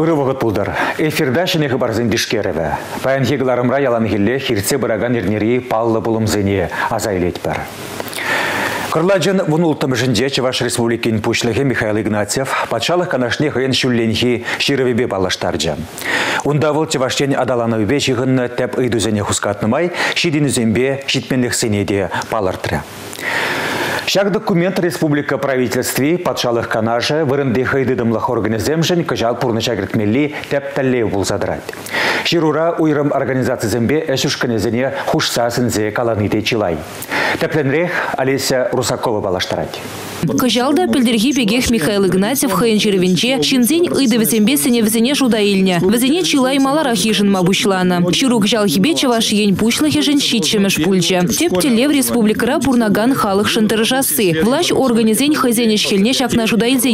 Урывығыт бұлдар. Эфирда шынеғы барзын дишкереві. Паян хегіларымра ялан хилле хирце бұраган ернері паллы бұлымзыне азайлет бар. Кырладжын вұн жінде Чеваш Республикин пушлығы Михаил Игнатьев патшалық канашне хыйын шүлленхи ширывебе балаштаржы. Унда вұл Чеваштен адаланывебе жығынны тәп ыйдузене хускатнымай, шидинізембе шитменлік сенеде палыртыры. Шак документ республика правительстве патшалық канажы вырынды хыйдыдымлық организемжін кыжал пурны шагіртмелі тәп тәллеу бұл задрат. Ширура уйрым организациязембе әшушканезіне хушсасынзе каланыйте чилай. Тәпленрех Олеся Русакова балаштарать. Кыжалда пілдергі бегех Михаил Игнатьев хайын жервенче, шинзень ыйды візембе сене візене жуда илне. Візене чилай малара хижин мабушлана. Ширук жал хибе чаваш ень пушлы хижин щитшемеш пульче. Теп телев республикара бурнаган халық шынтыржасы. Влач организень хайзене шхелне шакна жуда илзе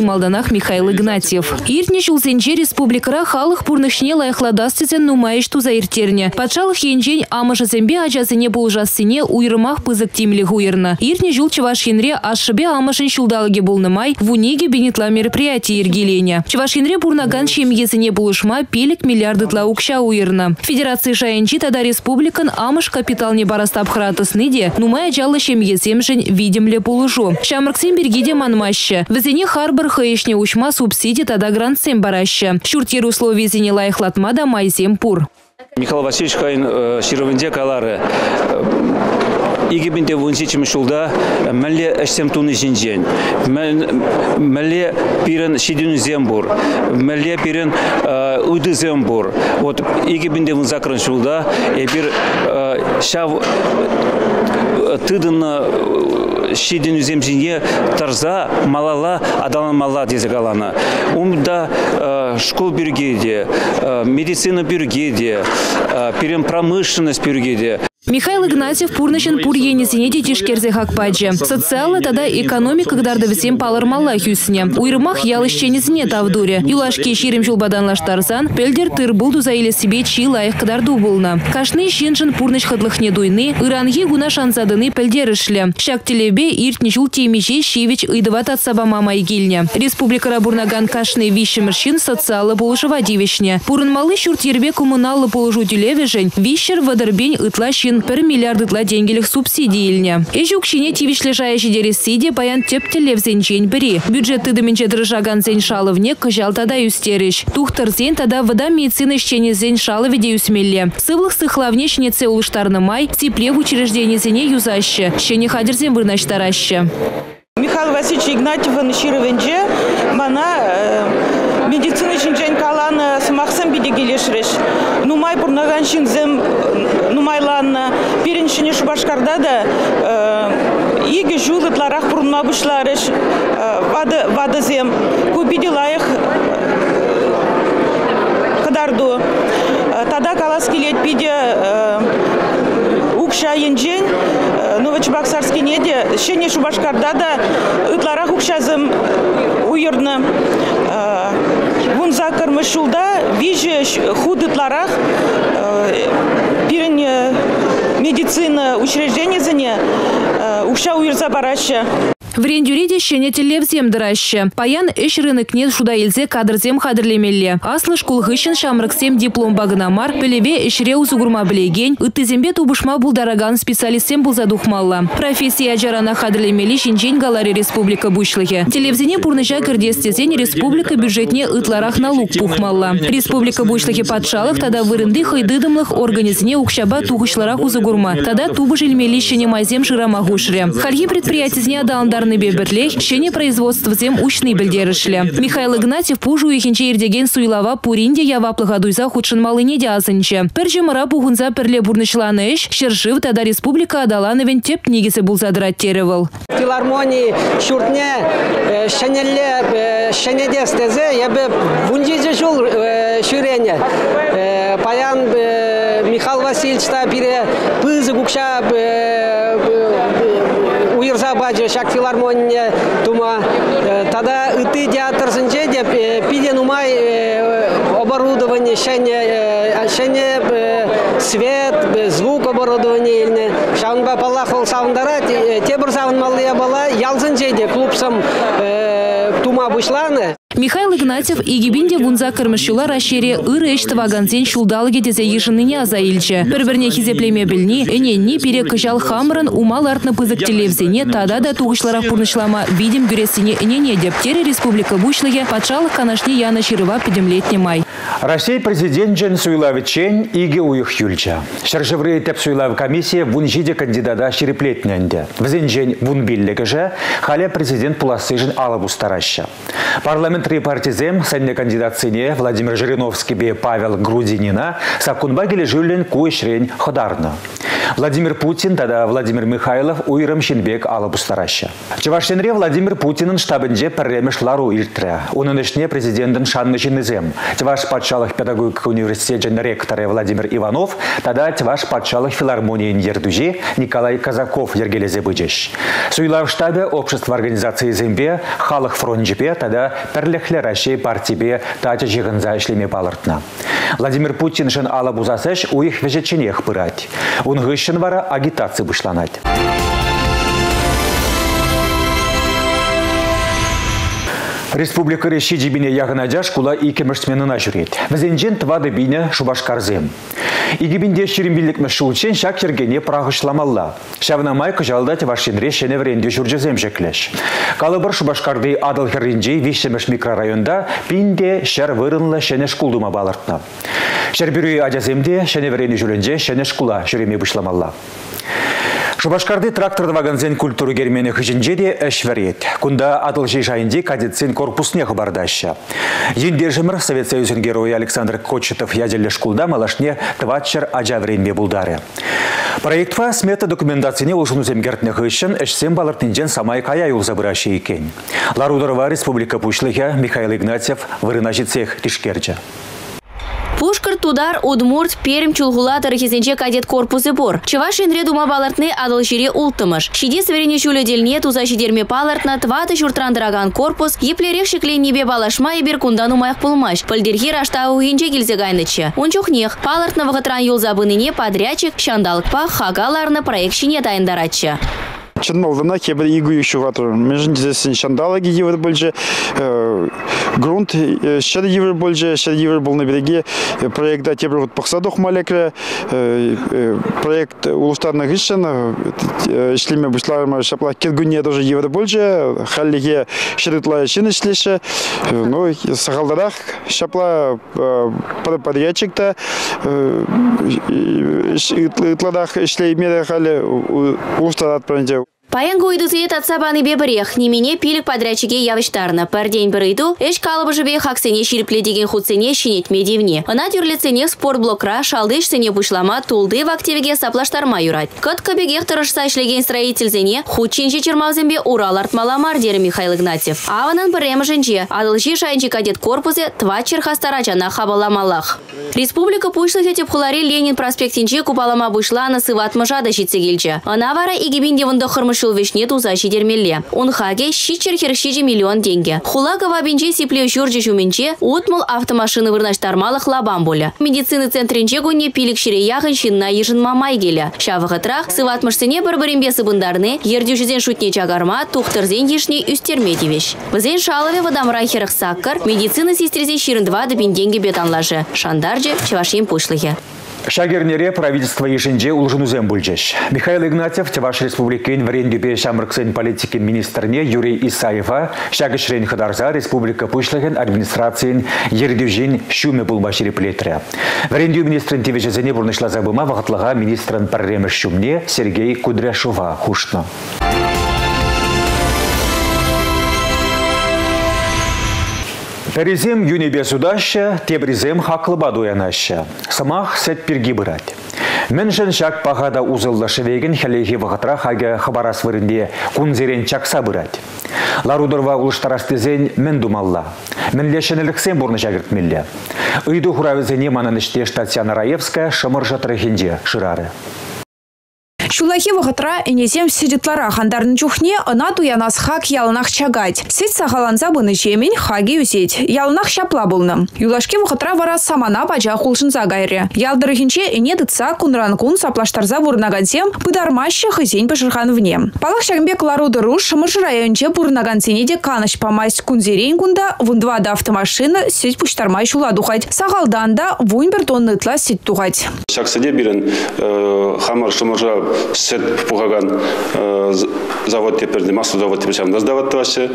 малданах Михаил Игнатьев. Иртне чулзенче республикара халық пурнышне лайхладастызен нумайыш туза иртерне. Патшалық енжень амыжы зембе ажазыне булжасыне уйрымах пызык тимлі гуйырна. Иртне жул Чевашинре ашыбе амышын шулдалыге булнымай вунеге бенетла мероприятие ергелене. Чевашинре бурнаган шемьезіне булышма пелік миллиардытла укша уйырна. Федерация шайынчи тада республикан амыш капиталне барастап хратысны де нумай ажалы шемьеземжін видимле булыжу. Шамрыксен бергеде манмаще. Візене харбар хайышне учма субсидия тада грантсен бараще. Шуртер условиезіне лайықлатма да майзем пур. Михаил Васильевич Кайын Шировинде калары. Игибинде вунсичим шулда мәлле эшсем туны жинжен мәлле пирен шидин зембур мәлле пирен уйды зембур вот игибинде вун закрын шулда бир шав тыдын шидин земжине тарза малала адалан мала дезек алана умда школ бюргеде медицина бюргеде пирен промышленность бюргеде. Михаил Игнатьев пурнышын пур енесіне детишкерзе хакпаджи. Социалы тада экономика гдарды всем палырмалла хюсіне. Уйрымах ялышченезіне тавдуре. Юлашки ширим жулбаданлаштарсан, пельдер тыр булду за или себе чи лайық кадарду булна. Кашны шиншын пурныш хадлыхне дуйны, ыранги гуна шансадыны пельдерышле. Шак телебе иртни жул темеже шивич ыдыват от саба мама игильне. Республика Рабурнаган кашны вишемыршин социалы булышыва дивишне. Пурынмалы шурт ербе коммуналы положу телевижень, вишер вадырбень ытла шин пір миллиардытла денгелік субсидийліне. Эжук шине тивишле жайшы дересиде баян тептелев зенчен бірі. Бюджет тыдымінче дыржаган зен шалывне кыжал тада юстеріш. Тухтыр зен тада вода медицина шчене зен шалыве де юсмелле. Сывлых сыхлавне шнеце улыштарны май, тепле в учреждении зене юзаще. Шене хадерзен вырнаштараще. Михаил Васильевич Игнатьев Шировенже, мана медицина шинжен калан смахсам биде келешреш. Нумай бурнаган шинзем нумайланна пириншине шубашкарда да иге жулытларах бурна бушлареш вады вадызем кубиде лайых кадарду. Тада калас келет биде укша енжен Новочебоксарский неде шене шубашкарда да ытларах укшазым уйырны вун закырмы шулда виже худытларах пирен медицина учреждениесіне укша уйырса барашы В В Врендюриде шене телев земдыраще. Паян эш рынок нет шуда елзе кадр зем кадрлемелле. Аслы шкулхыщен шамрык сем диплом багнамар, пелеве эшре узугурма блеген, специалист тубышма был задух булзадухмалла. Профессия жарана кадрлемели шинчен галари республика бушлыхе. Телевзене пурныжа кырдестезен республика бюджетне ытларах налук пухмалла. Республика бушлыхе патшалых тогда вырынды хайдыдымлых организне укшаба тугышларах узугурма. Тада тубы жильмели шене майзем жирамагушре. Хальхи предприятизне адаландарны Тарны беберлех, шене производство зем учный бельдерышле. Михаил Игнатьев пужу ихинче ирдеген суйлава пуринде яваплыға дуйза худшын малыне дязынче. Пір жымыра пухунза пірле бурнышланы еш, шершив тада республика адалановен теп негесі булзадырат теревыл. Филармонии шуртне шенелле шенеде стезе ебе вунжиже жул шүрене. Паян Михаил Васильевич та бире пызы гукша уйырса бачы шак филармония тума тада ыты театр сынче деп пиден умай оборудование шене шене свет звук оборудование илне шаунба паллах ол савындара те бір савынмалыя бала ялзын жейде клубсам тума бушланы Михаил Игнатьев игибинде вунза кырмышчула рашере ыры эш тавагансен шулдалыге дезе ешыныне аза илче. Бір-бірне хизеплеме білні, не пере кыжал хамырын умал артны пызык телевзене тада да туғышларақ пурнышлама видим гюресіне не дептері республика бушлыге патшалық канашне яна ширыва педемлетне май. Россия президент Джен Суйлавы Чен иге уйых юльча. Шаржевры комиссия вун жиде кандидата ширеплетненде. Візен Джен вун халя президент пуласыжын алабу стараща. Парламентри партизем сәнне кандидатсыне Владимир Жириновский бе Павел Грудинина сакунба келе жүлін куешрен ходарны. Владимир Путин, тада Владимир Михайлов уйрым шинбек стараща. Чевашенре Владимир Путинын штабынже пірремеш лару илтірі. Оның ішіне президентін шанны жинызем. Чеваш патшалық педагогика университет ректоры Владимир Иванов, тада Чеваш патшалық филармониян ердужи Николай Казаков ергелезе бөджеш. Суйлав штабе общество организации зембе, халық фронтжепе, тада пірліхлі Россия партибе тача жығынза ішлеме балыртна. Владимир Путин шын алып узасыш уих вежеченех пырать. Он вара агитация бұшланать. Республика Реши жибине яғынадяш кула икемірсменіна жүрет. Візенжен твады бине шубашкарзем. Игибинде ширимбилік мүшілчен шак ергене прағышламалла. Шавнамай күжалда вашинре шеневренде жүржезем жеклеш. Калыбыр шубашкарды адыл херринжей вишемеш микрорайонда пинде шәр вырынлы шенеш кулдума балыртна. Шәрбюрі адяземде шеневрені жүленже шенеш кула жүреме бұшламалла. Шубашкарды тракторды вагонзен культуры гермені хыжинже де әш вәрет. Кунда адыл жайынде кадетсен корпусне хабардаща. Ендержімір Совет Союзын герои Александр Кочетов ядерлі шкулда малашне тватчар ажа вренбе булдары. Проектва смета документацияне ұлжыну земгертне хыщын әшсен балыртынжен самай кая юлза бұрашы екен. Ларудырова Республика Пушлыхя Михаил Игнатьев вырына жетсех тишкерчі. Пушкар Тудар Удмурт Перм Чулгула тарихизенче кадет корпусы бор. Чеваш инре дума балартны адыл жире ултымыш. Шиди сверене чуле дельне туза палартна тваты журтрандыраган корпус еплерех шеклен небе балашма и беркундан умайық пулмаш. Пылдерхи рашта угенче келзе гайнычы. нех палартна вағытран юл забыныне подрядчик шандалықпа хагаларны проект шине дайындаратчы. Чынмалдана кебір игу еще ватыр. Межін дезесін шандалаги евір бөлже, грунт шәді евір бөлже, шәді евір бұл на береге проектда тебір ғыт пақсадық малекрі, проект улустарны ғышын, ішлеме бұшларыма шапла кергүнне даже евір бөлже, халлиге шәрітлай шын ішлеші, ну, сағалдарақ шапла подрядчикта, ытладақ ішлеймеді халі улустарат пәрінде. Паянғы уйдузе татсабаны бебірех, немене пилік подрядчиге явыштарны. Пәрден бір үйду, эш калыбы жібе хақсене ширіпле деген худсене шинетме девне. Она тюрлецене спортблокра шалды ішсене бұшлама тулды в активеге саплаштарма юрать. Кыт кабегех тұрышса ішлеген строительзене худченші чермаузенбе урал артмаламар дері Михаил Игнатьев. Аванын бірем жінже, адылжи шайынчы кадет корпузе тва черхастара жана. Республика пушлыхе тепхулари Ленин проспектинче купалама бұшланы сыватмы жады жетсегелчі. Ана вара игибинде вынды шул вишне туза. Он хаге щичер хершиджи миллион деньги. Хулага бинче сипле журджи жуменче утмул автомашины вырнаштармалых лабам боля. Медицины центринче гуне пилик шире яхын шинна ежин мамай келе. Шавығы трах сыватмыштыне бір-бірінбе сыбындарны ердюжізен шутне чагарма тухтырзен ешне үстерме. Візен шалове вадамрай херых саккар медицины сестрезе ширин два бетанлашы. Шандарджи чевашим пушлыхе. Шагернере правительство ешенже улжынузем бүлжеш. Михаил Игнатьев, Теваш Республикин врендюбе шамрыксен политики министрне Юрий Исаева, шагышрен хадарза республика пушлыген администрациян ердюжин шуме булбаш реплетре. Врендю министрин тевежезене бурнышла забыма вағытлыға министрын парремеш шумне Сергей Кудряшова хушна. Перезем юнебе судаща, тебризем хаклыба дуянаша. Самах сет пирги бырать. Міншін шак пағада узылды шевеген хәлеге вғытра хаге хабарас вырынде кунзерен чакса бырать. Ларудырва улыштарастезен мен думалла. Мен лешенеліксен бұрны жагіртмелле. Үйді хуравызене манын іште Татьяна Раевская шымыр жатыры шырары. Шулахи вахатра инесем сидетлара хандарны чухне ына туянас хак ялынах чагать. Сет сахаланза быны жемень хаги юзеть. Ялынах шапла булны. Юлашки вахатра вара самана бача хулшынза гайре. Ялдырыхинче ине дытса кунран кун саплаштарза вурнагансем пыдармаще хызень пашырхан вне. Палах шагмбек ларуды руш шымыш районче пурнагансене де каныш памайс кунзерень кунда вундвада автомашина сеть пуштармай шула духать. Сахалдан да вунбер тонны тла сеть тухать. Шаксыде бирен хамар шымыржа сет пугаган завод теперде масло завод тепер шамда сдават ваше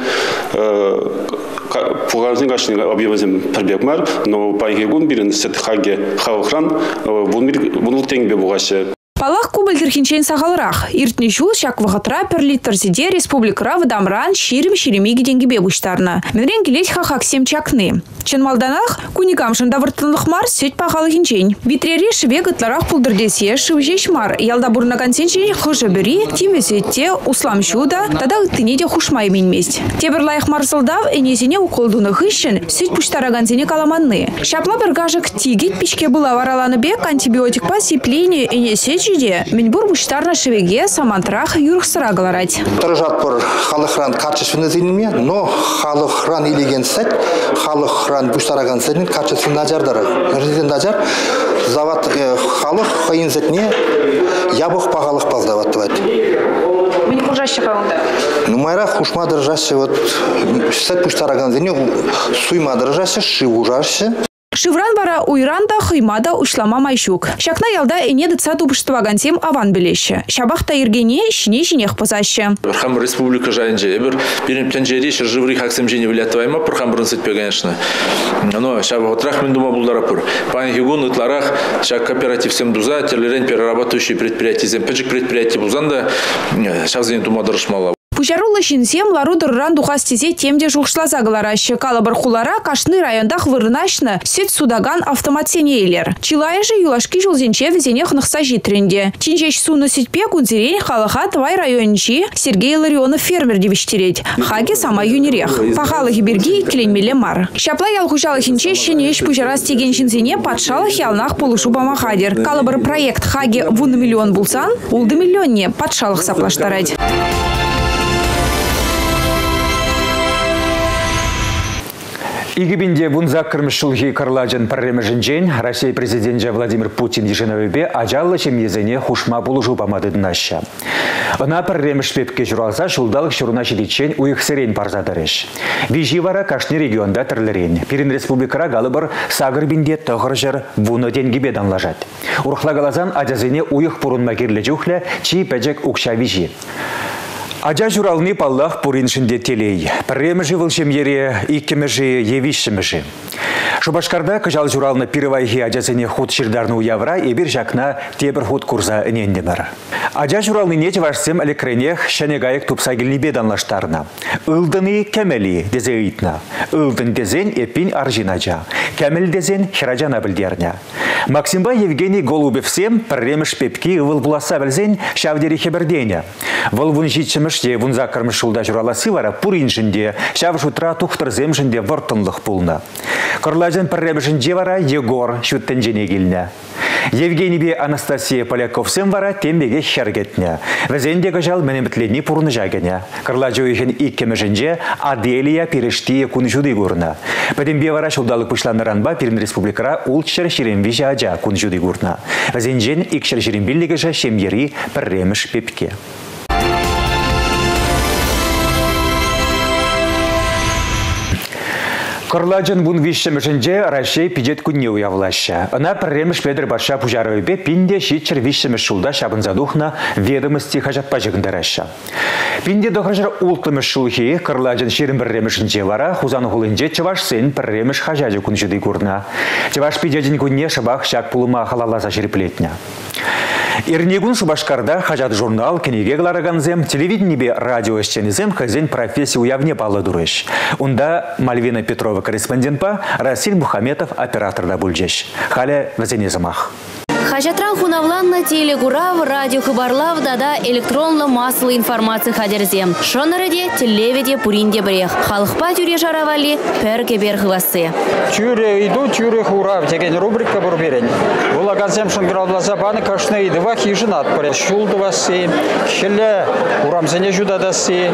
пугазын гашны объемазем пербек мар но пайгегун бирен сет хаге хавхран бунул теңбе бугаше Палах кубаль терхинчен сағалырақ. Иртні жул шак вағытра пер литр зиде республикара вадамран ширим ширемиги деньги бебуштарна. Менрен келет хахак сем чакны. Чен малданах куникам шында выртынлық мар сет пағалы хинчен. Витрери шыве гытларақ пулдырдесе шывжеш мар. Ялда бурнаган сенчен хыжы бери, тиме сетте услам шуда, тада ыттыне де хушмай менмест. Тебір лайық марсылдав энезіне уколдуны хыщен сет пуштараган зене каламанны. Шапла бір тигит пичке была вараланы бек антибиотик па сиплене энесе чиде минбур буштарна шевеге самантрах юрхсыра галарать. Тұржат бір халықран качественный зеленме, но халықран илеген сәт, халықран буштараган сәтін качественный ажардары. Резидент ажар, завод халық қайын зетне ябық пағалық паздават бәт. Мен хужаще қауында. Ну, майра хушма дыржаще, вот, сәт буштараган зене, суйма дыржаще, ши ужаще. Шивран бара уйранда хыймада ушлама майшук. Шакна ялда эне дыца тубыштывагансем аван білеші. Шабахта ергене шине шинех позаще. Бірхам республика жайынже, бір бірін пленжери шыржыври хаксем жені вилятвайма, бірхам бірін сетпе, конечно. Но шабах отрах мен дума булдара пур. Пан хигун ытларах, шак кооператив сем дуза, терлерен перерабатывающие предприятия, зем пэджик предприятия бузанда, шавзен дума дырышмала. Пужарулы шинсем лару дырран духастезе темде жухшлаза галараще калабыр хулара кашны райондах вырынашны сет судаган автоматсенейлер. Чилайжы юлашки жулзенче везене хнықса житренде. Чинчеш суны сетпе кунзерен халыха твай райончи Сергей Ларионов фермер девиштереть. Хаги сама юнерех. Пахалы гиберги кленмеле мар. Шапла ял хужалы хинче шенеш пужарас теген шинзене патшалы ялнах полушу бамахадер. Калабыр проект хаги вуны миллион булсан, улды миллионне патшалық саплаштарать. Игибинде бунза кырмышылги кырладжын парремежинжен Россия президенті Владимир Путин еженовебе ажаллы шемезене хушма булужу памадыдынаща. Она парремеш пепке журалса шулдалық шуруна жидичен уйық серен парзадырыш. Вижи вара кашны регионда тірлерен. Пирин республикара галыбыр сагыр бинде тұғыр вуны денгибе данлажат. Урхла галазан ажазене уйық пурун магирлі жүхлі чи пәжек укша вижи. Ажа журалны паллах пуриншінде телей. Пірремі вылшем ере, иккемежі, евишшімежі. Шубашкарда кыжал журалны пирывайхи ажасыне худ уявра, ебір жақна тебір худ курза інендемір. Ажа журалны нет вашсем элекренех шәнегайық тупса келнебе данлаштарына. Илдыны кәмәли дезе ыйтна. Илдын дезен эпин аржинача. Кәміл дезен хиражана білдерня. Максимба Евгений Голубевсем пірреміш пепки ывыл буласа білзен шавдері хебірдене. Выл вун житшіміште вун закырмыш шулда жураласы вара тухтырземшінде вұртынлық. Кырлажын пірремішінде вара Егор шуттенжене келіне. Евгений бе Анастасия Поляковсем вара тембеге хергетне. Везенде гажал менемітлені пурны жагене. Кырлажы үйхен иккемішінде Аделия Перештия күнжуды көрні. Пәдембе вара шулдалық пышланыранба Пирин Республикара улчыр ширен вижаджа күнжуды көрні. Везенжен икшір ширен биллігіжі шемьери пірреміш пепке. Кырлажын бун вишшемешінже Россия пиджет күнне уявлаща. Она пірреміш педір баша пужарывебе пинде шитчер вишшемеш шулда шабын задухна ведомости хажатпа жығындараща. Пинде дохажыр ултымыш шулхи кырлажын шерін пірремішінже вара хузан хулынже чываш сен пірреміш хажажы күнжыды көрна. Чываш пиджетін күнне шабақ шак пулыма халаласа жерплетня. Ирнегун Шубашкарда хажат журнал кенеге глараганзем, телевиденебе радио эшченезем хазен профессия уявне палы дурыш. Унда Мальвина Петрова корреспондент па, Расиль Мухаметов операторда бульджеш. Халя вазене замах. Хажатран хунавланна телегурав, радио хабарлав, дада электронлы маслы информация хадерзем. Шонырыде, телевиде, пуринде брех. Халықпа тюре жаравали, перке берхвасы. Тюре иду, тюре хурав, деген рубрика бур берен. Ула газем шынгыралласа баны кашны идыва хижинат пре. Шулдывасы, хеле урамзене жудадасы,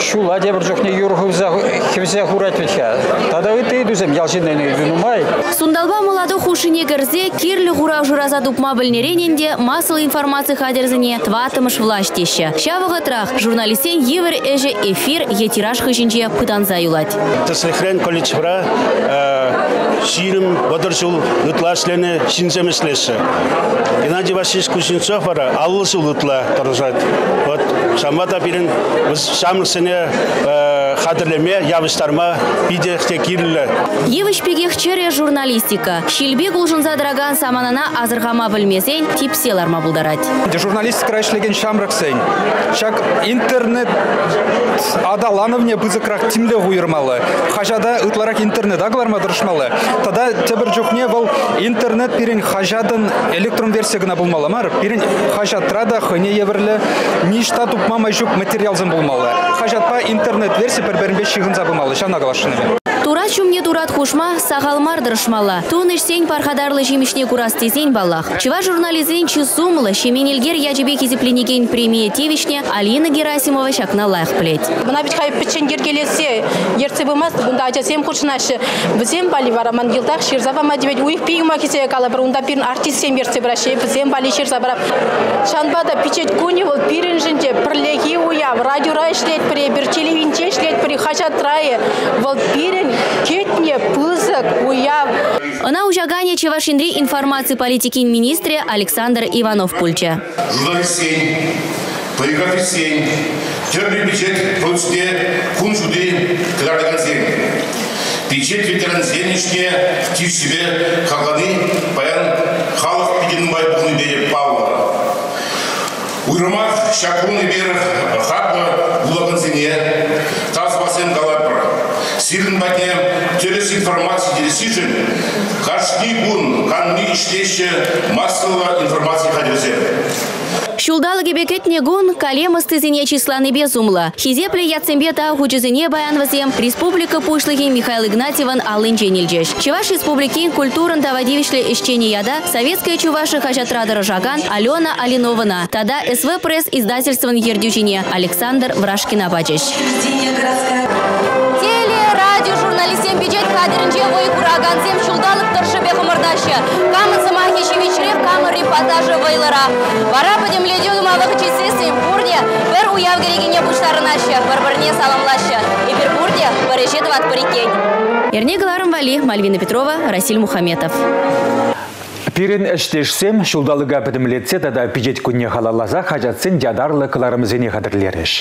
шула дебір жоқне юрхывза хевзе хурат веха. Тада ыты идузем ялжинен идунумай. Сундалба молоды хушине гірзе, кирлі хурав жураза дупма білнерененде масыл информация хадерзіне тватымыш влаштещі. Шавығы трах, журналистен евер эже эфир етираж хыжинче пытанза юлать. Тесехрен количество ширим бодыршул ытлашлене шинземеслесе. Геннадий Васильевич Кузнецов ара аллысыл ытла тұржат. Вот шамата бірін біз шамлысыне қадірлеме явыстарма бидехте кирілі. Евыш пегех журналистика. Шилбек улжынза драган саманана азырғама білмесен типселарма бұлдарат. Журналистика ишлеген шамраксен. Шак интернет адалановне бызыкрак тимле уйырмалы. Хажада ытларак интернет агларма дырышмалы. Тада тебір жүхне бұл интернет пирен хажадын электрон версия гына булмалы мар. Пирен хажатрада хыне еверлі ништа тупмама жүк материалзын булмалы. Хажатпа интернет версия бір-бірінбе шығынза булмалы. Шана Турат чумне турат хушма сағалмар дырышмала. Тун ішсен пархадарлы жемішне курас тезен баллах. Чыва журнализен чысумлы шеменелгер яжебе кезепленеген премия тевишне Алина Герасимова шакна лайық плет. Мына бит хайп печенгер келесе, ерце бумас, бунда ажасем куршынашы. Бізем бали вараман гилдах ширзава мадибет уих пигма кесе кала бір унда пирн артист сем ерце браше, бізем бали ширза брап. Шанбада пичет куни вол пирин жинже пірлеги уя, радиора ишлет пре, бір телевинче ишлет пре, хачат рае, вол пирин кетне пызык уя. Она ужагане чевашиндри информации политики министре Александр Иванов Пульча. Журналистсен, полиграфистсен, тербі бюджет протсте кунжуды кыдардагансен. Бюджет ветерансен ішне тишіве қағланы паян халық пиденің бай бұғыны бере паула. Уйрымақ шакуны бер хақлы улагансене таз басен галапра. через информацию, через десижен, каждый гун канни иштеше массово информация хадерзер. Шулдалы кебекетне гун калема числа числаны безумла. Хизепле яцембета баян баянвазем республика пушлыхи Михаил Игнатьеван алын женилжеш. Чуваш республики культурын тавадивишле ишчене яда советская чуваши хачатрадыра жаган Алена Алинована. Тогда СВ пресс издательстван ердюжине Александр Врашкина бачеш. Кадринче вой курагансем шулдалык тұршыбе хымырдашы. Камын сымахи шевичрев, камын репортажы вайлара. Вара будем ледюн мавық чесесін пурде, бір уяв керегіне бұштарынашы, бір-біріне саламлашы. И бір пурде, бірежет ват бірекень. Ерне Галарым Вали, Мальвина Петрова, Расиль Мухаметов. Пирен эштешсем, шулдалыга бідімлетсе, тада пижет күнне халалаза хажатсын жадарлы кыларымызыне қадырлереш.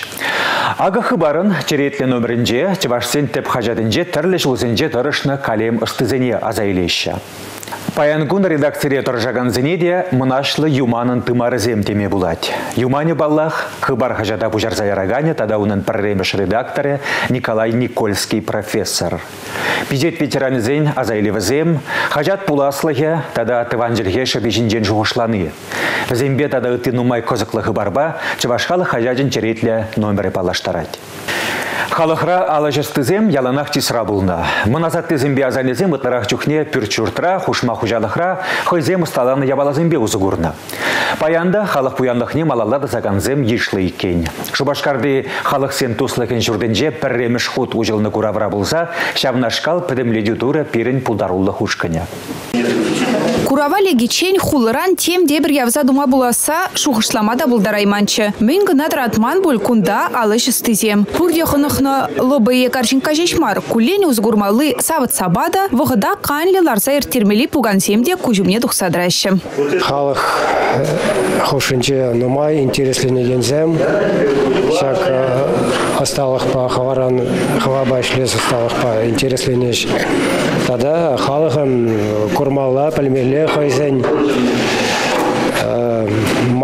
Ага хыбарын черетлі нөмірінже, чывашсен теп хажатынже, түрлі жылзынже тұрышны калем ыстызыне азайлеші. Паянгун редакцире тұржаған зенеде мұнашлы юманын тымарызем теме булать. Юмане баллах хыбар хажада бұжар заярагане тада унын пірремеш редакторы Николай Никольский профессор. Пижет ветеранызен азайлевізем, хажат пуласлығы тада тыванжылге шабежінден жуғышланы. Візембе тада ыты нумай козықлы хыбарба, чывашқалы хажадын черетлі номері палаштарать. Халықра алажыстызем яланақ тисра бұлна. Мұназат тізімбе азанезем ұтларақ жүхне пүрчүртра, хушма хужалықра, хойзем ұсталаны ябалазымбе ұзығырна. Паянда халық бұянлықне малалады заганзем ешлы икен. Шубашкарды халық сен туслыкен жүрденже пірреміш худ ұжылны күравра бұлза, шавнашкал підімледі тура пирін пулдарулы хушкыня. Курава легичень хулыран тем дебір явза дума буласа шухышлама булдарайманчы. Мен гына тратман бұл кунда алыш стызем. Пурде хынықны лобые каршинка жешмар. Кулен узгурмалы савыт сабада вғыда қанлы ларса ертермели пугансемде кужумне тухсадращы. Халық хушинче нумай интересленегензем. Шак осталых по хаваран хаваба шлес осталых по интересленеш. Тада халықын курмалла пельмеле хойзен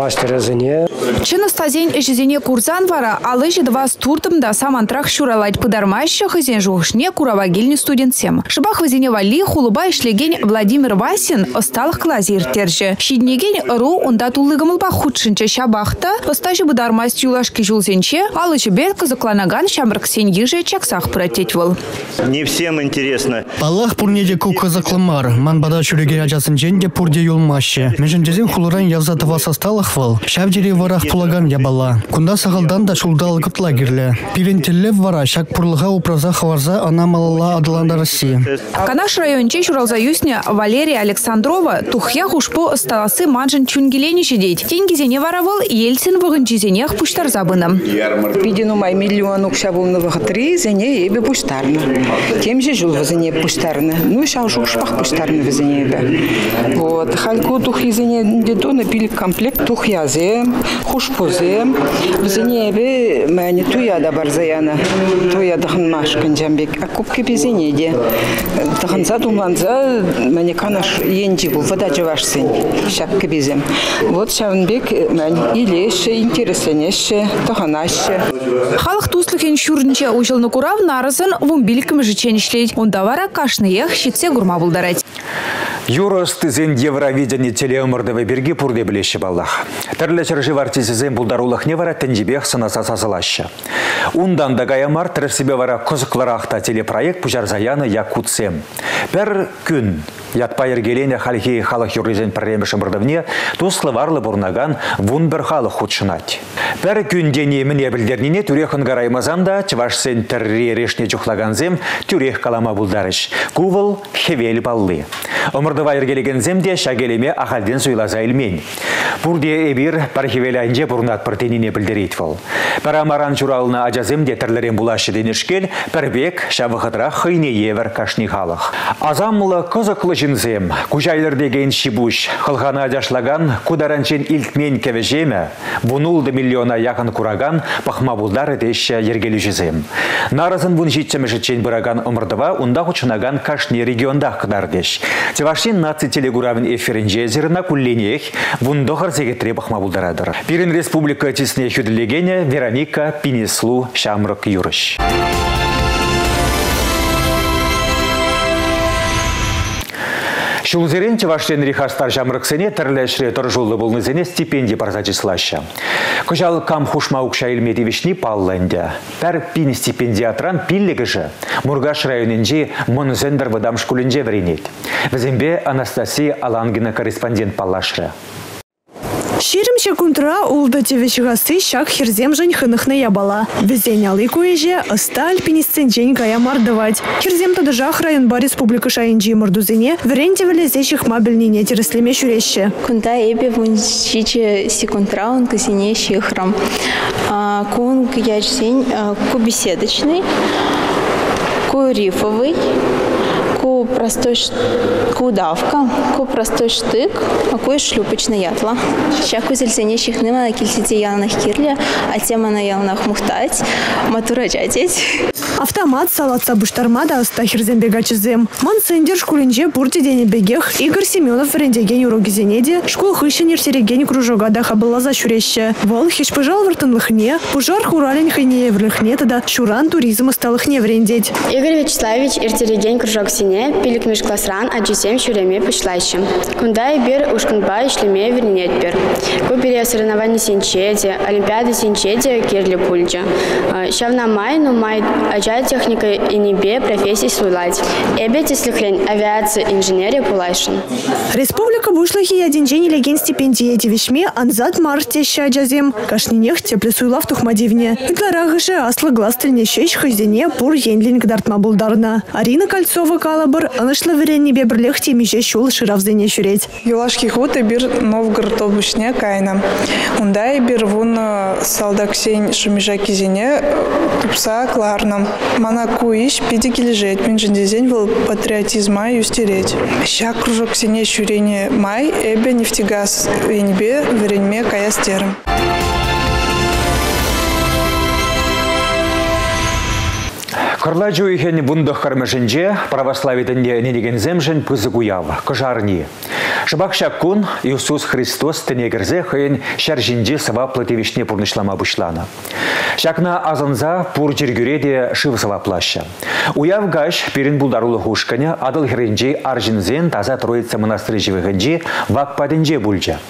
мастера зене. Чын стазен жезене курзан вара, алы жедва стуртымда самантрах шуралайт пыдармайшы хызен жуғышне куравагильни студентсем. Шыбах вазене вали хулуба ишлеген Владимир Васин осталых клазе иртержі. Шиднеген ру онда туллыгымылба худшынче шабахта, остажы быдармайст юлашки жулзенче, алы жебет кызыкланаган шамрыксен еже чаксах пыратет выл. Не всем интересно. Аллах пурнеде ку кызыклымар. Ман бада чүреге ажасын женде пурде юлмаще. Межендезен хулуран язатыва состалых выл. Шавдери варах тулаган ябала. Кунда сағалдан да шулдал кытла кирле. Пирентеллев вара шак пурлыға упраза хаварза ана малала адыланда Россия. Канаш районче шуралза юсне Валерия Александрова тухя хушпо сталасы манжын чунгелени шедет. Тенгизене варавыл Ельцин вғынчизенех пуштар забыным. Видену май миллион укшабулны вғытри зене ебе пуштарны. Тем же жул вазене пуштарны. Ну шау шушпах пуштарны вазене ебе. Вот. Хальку тухи зене дедо напили комплект тухязе, хушпозе. Вазене ебе мәне туя да бар заяна. Туя дахын машкын жамбек. А кубки безене де. Дахынса думланса мәне канаш енжи бул вода жавашсын. Шапка безем. Вот шавынбек мәне илеше, интересенеше, таханаще. Халық туслыхен шүрінче ұжылны курав нарызын вумбилікім жычен ішлейд. Онда вара кашныех шитсе гурма булдарать. Юрос тізен Евровидение телеумырдывы берге пурде білеші баллах. Тірлі чыржы вартизізен бұлдарулық не вара тінжібек сынаса сазылашы. Ундан да гаямар тірсібе вара кызықларақта телепроект пұжарзаяны якутсем. Пәр күн ятпа ергелене халхи халық юризен пірреміші мұрдывне туслы варлы бұрнаган вун бір халық худшынат. Пәр күн денеміне білдерніне түрехін гараймазам да чывашсен тірре решне чухлаганзем түрех калама бұлдарыш. Кувыл хевел баллы. Омырдыва ергелеген земде шагелеме ахалден суйлаза илмен. Бурде эбир пархивелянже бурнат пыртенине білдерейт вол. Парамаран чуралына ажаземде тірлерен булашы денешкел, пәрбек шавықытра хыйне евер кашни халық. Азамлы кызықлы жинзем, кужайлар деген шибуш, хылғана ажашлаган кударанчен илтмен кевежеме, вунулды миллиона яқын кураган пахма булдар етеші ергелі жізем. Наразын вун житчемешечен бұраган омырдыва унда хучынаган кашни регионда кыдардеш. Тевашин наци телегуравин эфирин жезерна кулленех вундохар зегетре бахма булдарадыр. Пирин республика тисне хюделегене Вероника Пинеслу Шамрак Юрыш. Шулзерен Чеваштен рихастар жамрыксене тірләшре тұржулы болнызене стипендия парзачыслаща. Кыжал кам хушма укша илмедевишни палланде. Пәр пин стипендиатран пиллегіжі. Мургаш районенже монзендер выдам шкулінже вренет. Візембе Анастасия Алангина корреспондент паллашры. Ширимше кунтра улда тевешігасы шак херзем жын хынықны ябала. Везеняли куеже ыста альпинистен жень кая мардывать. Херзем тадыжах районба республика шайынжи мұрдузене вренте велезеших мабельнине тереслеме шуреще. Кунта эбе вун шиче секунтра он касине шихрам. Кун кячсень кубеседочный, ку рифовый, ку простой ш- ку давка, ку простой штык, а ку шлюпочный ятла. Щаку зельзене щихныма на кильсите ялнах кирле, а тема на ялнах мухтать, матура джатеть. Автомат салатса буштармада ыста херзембе гачызем. Ман сендер шкулинже бурти дене бегех Игорь Семенов врендеген уроги зенеде школ хыщен ерсереген кружога да хабылаза шуреща. Вол хеш пыжал вартынлыхне, пужар хурален хайне еврлыхне тада шуран туризм сталыхне врендеть. Игорь Вячеславович иртереген кружок сине, Кунне пиликмеш классран аджисем шуреме Кунда и бир ушкунба ишлеме вирнетпер. Кубире соревнования Синчеди, олимпиады Синчеди, керли пульджа. Шавна а, май, ну май аджа техника и небе профессий суйлать. Эбе теслихрень авиация инженерия пулайшин. Республика вышла Бушлахи один день леген стипендии эти вещми анзат марте ща джазем. Кашнинех теплесуйла а в тухмадивне. Игларагыше асла гластельне щечь хозяне пур енлинг дартма булдарна. Арина Кольцова кала калабыр анышлы веренне бебрлех темиже шул ширавзене шуреть. Юлашки хуты бир Новгород обычне кайна. Ундай бир вун салдаксен шумижа кизене тупса кларна. Мана куиш пиди килежет. Мен жендезен был патриотизма юстереть. Ща кружок сене шурене май эбе нефтегаз. Енбе веренме каястерым. Кырла жуйхен бундық кырмышынже православитінде ненеген земжін пызы куяв, кыжарни. Шыбак шаккун Иисус Христос тенегірзе хыйын шәржінде сываплы тевишне пурнышлама бұшланы. Шакна азанза пур жергюреде шыв сываплаща. Уяв гаш перін булдарулы хушканя адыл хренже аржинзен таза троица монастыры живыгынже вакпаденже бульджа.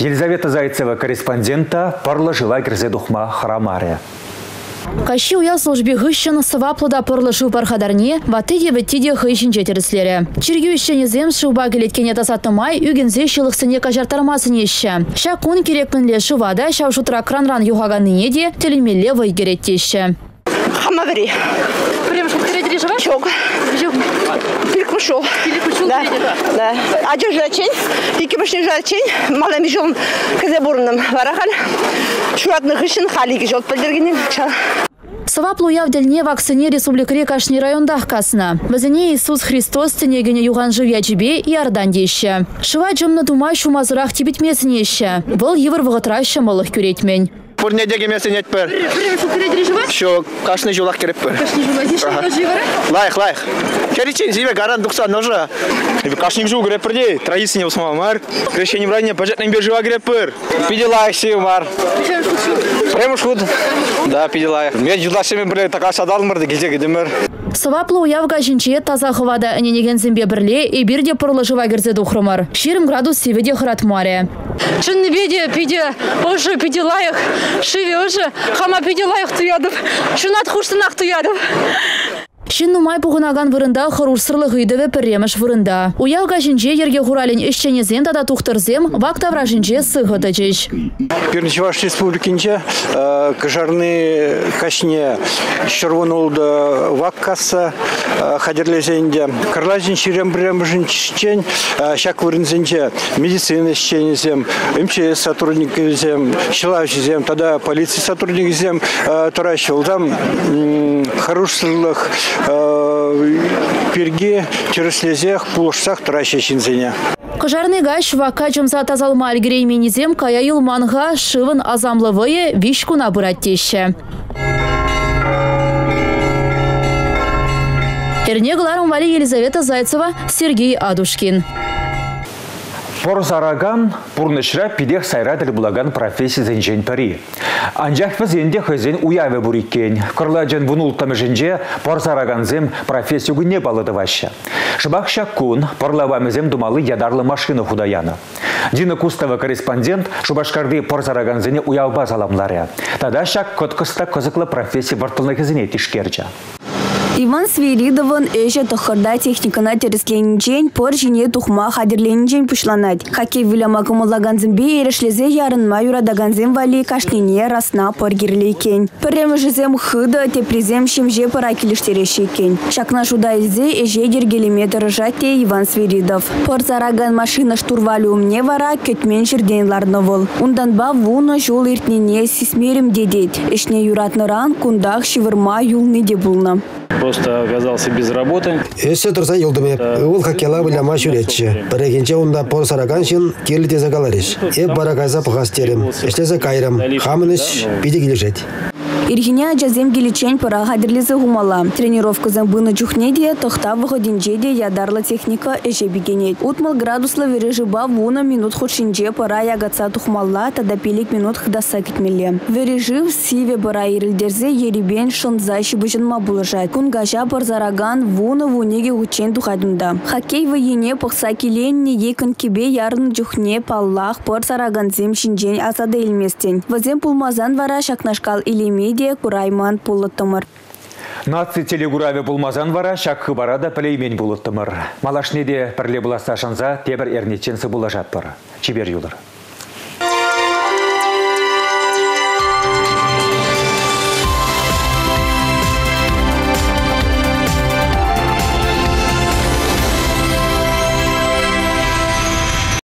Елизавета Зайцева корреспондента парлы жила кірзе духма храмаре. Кащи уял службе гыщын сываплыда пырлы шу пархадарне, ваты деветтиде хыйшын жетеріслері. Чиргю ищені зем шуба келеткене тасаттымай, үгінзе шылықсыне кажартармасын еші. Ша кун керекпінле шувада шаушутра кранран юхаганныне де телемелле вайгереттеші. Хама переживаешь? Чок. Пилик ушел. Пилик ушел Да. да. Да. А что жрачень? Пики башни жрачень. Малым жол казебурным варахаль. Шуратных ишин халиги жол подергенин. Сываплу явдельне вакцине республикаре кашни райондах касна. Вазине Иисус Христос тенегене юган живя жібе и ардан деші. Шыва жымны дума шумазырақ тибетмесін еші. Бұл евір вғытра малық күретмен. Пурне деге месен етпер. Прям что ты переживаешь? Шо, кашны жолақ кереп пер. Лайх, лайх. Керичин, зиве гаран дукса ножа. Кашник перде, традиция не мар. Крещение брание, пер. Си мар. Шуд. Да, пиди лайх. Мен жула шеме бірле така садал мырды, гезе гедемер. Сываплы уявга жінче таза хывада әненеген зімбе бірле и бірде пырлы жыва керзе духрымыр. Ширым градус севеде хырат маре. Чын беде пиде уже пиде лайық, шиве уже хама пиде лайық туядып, шунат хуштынақ туядып. Шин нумай пуғынаган вырында хырурсырлы гыйдыве пірреміш вырында. Уявга жінче ерге хуралин ішченезен тада тухтырзем вактавра жінче сығыды жеш. Бірінші ваш республикинче э, кыжарны кашне шырвынулды ваккасы э, хадерлезенде. Кырлажин ширем бірем жінчен шак вырынзенче медицина ішченезем, МЧС сотрудникізем, шылавшізем, тада полиция сотрудникізем турашылдам харушсырлық перге чырыслезех пулышсах турашешінзене. Кыжарны гаш вака жымса тазалма алгерейменізем кая юлманға шывын азамлывые вишкуна бұраттеші. Эрнегларым Вали Елизавета Зайцева, Сергей Адушкин. Порзараган пурнышра пидех сайрадыр булаган профессия зенжен пари. Анжақ біз енде хызен уявы буриккен. Кырладжан вунул тамыжынже порзараганзем профессию не балыды ваща. Шыбақ шаккун порлавамызем думалы ядарлы машина худаяны. Дина Кустова корреспондент Шубашкарды порзараганзене уявба заламлары. Тада шак коткыста кызыклы профессия бартылны хызене тишкерча. Иван Свиридовын эже тохырда техникана тересленінчен пор жіне тухма хадерленінчен пушланать. Хоккей виляма кымыллаганзымбе ерешлезе ярынма юрадаганзым вали кашнине расна пор гирлейкен. Пірремі жызем хыды тепризем шимже пара келіштерешекен. Шакна шуда илзе эже дергелеметр жате Иван Свиридов. Пор зараган машина штурвали умне вара көтмен жерден ларны Ундан ба вуны жол иртнене сисмерим дедет. Ишне юратныран кундах шивырма юлны де булны. Просто оказался без работы. Эссе турса юлдыме. Ул хакела буляма шүретчі. Бірегенче онда пор сараган шын келі тезе калариш. Эп бара кайса пахас терем. Эшлесе кайрам. Хамыныш биде келешет. Иргиня жазем геличен пара хадирлизе гумала. Тренировка замбыны чухнеде, тохта выходинчеде ядарлы техника эже бигенет. Утмал градуслы вережиба вуна минут худшинче пара ягатса тухмалла, тада пилик минут хдаса кетмеле. Вережив сиве пара ирилдерзе ерибен шонза шибыжынма булыжат. Кунгажа барзараган вуна вунеге учен тухадымда. Хоккей воене пықса келенне екін кебе ярын жүхне паллах барзараган зем шинжен асада елместен. Вазем пулмазан вара шакнашкал илемеде курайман пулыттымыр. Наци телегураве булмазан вара шак хыбарада пілеймен булыттымыр. Малашнеде пірле буласа шанза тебір эрнетченсі була жатпыр. Чибер юлыр.